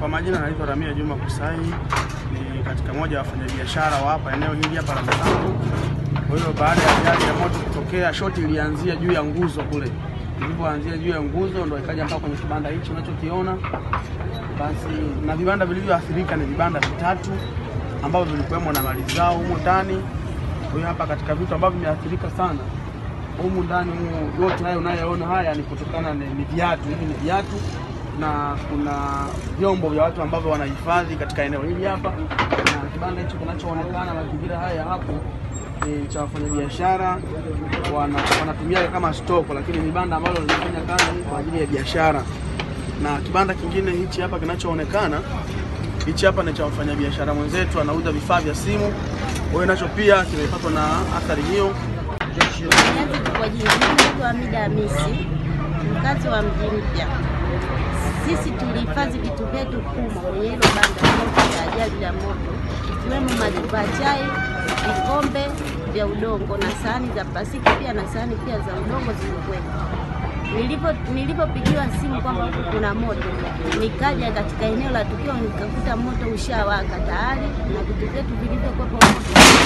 Kwa majina naitwa Ramia Juma Kusai, ni katika moja wa wafanyabiashara wa hapa eneo hili hapa la Msangu. Kwa hiyo baada ya ajali ya moto kutokea, shoti ilianzia juu ya nguzo kule, ilipoanzia juu ya nguzo ndo ikaja mpaka kwenye kibanda hichi unachokiona. Basi na vibanda vilivyoathirika ni vibanda vitatu ambavyo vilikuwemo na mali zao humo ndani. Kwa hiyo hapa katika vitu ambavyo vimeathirika sana humu ndani humu, yote haya unayoona haya ni kutokana ni viatu, hivi ni viatu na kuna vyombo vya watu ambavyo wanahifadhi katika eneo hili hapa, na kibanda hicho kinachoonekana mazingira haya hapo ni cha wafanyabiashara wana, wanatumia kama stoko, lakini ni banda ambalo linafanya kazi kwa ajili ya biashara. Na kibanda kingine hichi hapa kinachoonekana hichi hapa ni cha wafanyabiashara mwenzetu, anauza vifaa vya simu, kwa hiyo nacho pia kimepatwa na athari hiyo. Mkazi wa mji mpya. Sisi tulihifadhi vitu vyetu kubwa kwenye hilo banda ya ajali ya moto, ikiwemo machupa ya chai, vikombe vya udongo na sahani za plastiki pia na sahani pia za udongo zilikuwepo. Nilipo nilipopigiwa simu kwamba kuna moto, nikaja katika eneo la tukio nikakuta moto ushawaka tayari na vitu vyetu vilivyokuwepo vinaathirika.